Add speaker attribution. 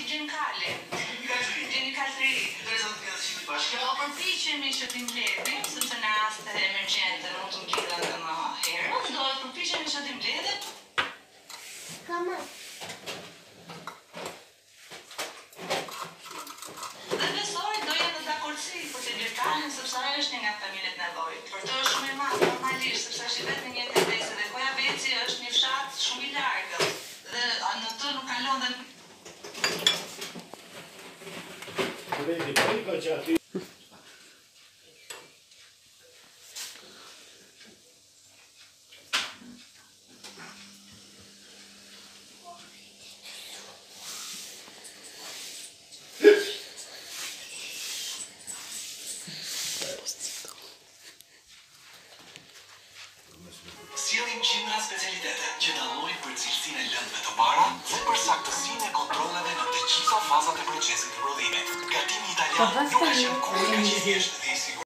Speaker 1: si gjenkali. bashkë. Po përpiqemi po, që të mbledhim, sepse në rast të emergjente mund të ngjitha në më herë. Po do
Speaker 2: të përpiqemi që të mbledhim. Kamë. Dhe besoj, doja të da kërësi për të gjerkanin, sepse ajo është një nga familjet në lojë. Për të është shumë matë, normalisht, sepse është i vetë një të dhe koja është një fshatë shumë i largë, dhe në të nuk kalon dhe Nërëvejt në këtë të të këtë.
Speaker 3: Sjëlin qitra që të për cilësin e lëndëve të para dhe për saktësin e kontroleve
Speaker 4: në të fazat e procesit të prodhimit. 小粉丝，欢迎你。